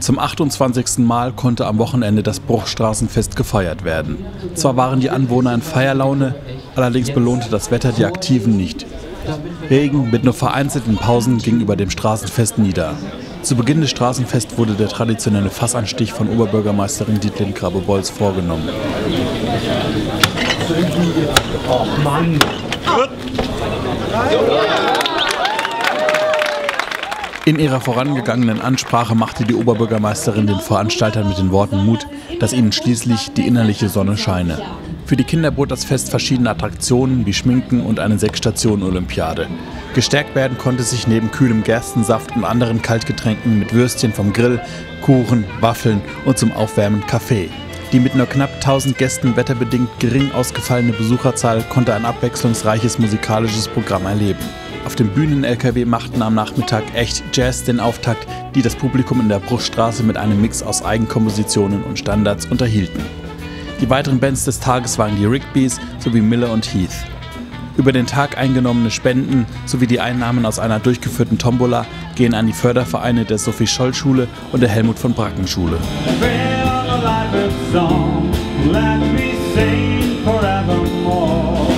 Zum 28. Mal konnte am Wochenende das Bruchstraßenfest gefeiert werden. Zwar waren die Anwohner in Feierlaune, allerdings belohnte das Wetter die Aktiven nicht. Regen mit nur vereinzelten Pausen ging über dem Straßenfest nieder. Zu Beginn des Straßenfests wurde der traditionelle Fassanstich von Oberbürgermeisterin Dietlin Krabbe-Bolz vorgenommen. Oh Mann! In ihrer vorangegangenen Ansprache machte die Oberbürgermeisterin den Veranstaltern mit den Worten Mut, dass ihnen schließlich die innerliche Sonne scheine. Für die Kinder bot das Fest verschiedene Attraktionen wie Schminken und eine Sechsstationen-Olympiade. Gestärkt werden konnte sich neben kühlem Gerstensaft und anderen Kaltgetränken mit Würstchen vom Grill, Kuchen, Waffeln und zum Aufwärmen Kaffee. Die mit nur knapp 1000 Gästen wetterbedingt gering ausgefallene Besucherzahl konnte ein abwechslungsreiches musikalisches Programm erleben. Auf dem Bühnen-LKW machten am Nachmittag echt Jazz den Auftakt, die das Publikum in der Bruchstraße mit einem Mix aus Eigenkompositionen und Standards unterhielten. Die weiteren Bands des Tages waren die Rigbys sowie Miller und Heath. Über den Tag eingenommene Spenden sowie die Einnahmen aus einer durchgeführten Tombola gehen an die Fördervereine der Sophie-Scholl-Schule und der Helmut von Bracken-Schule. Let me sing forevermore.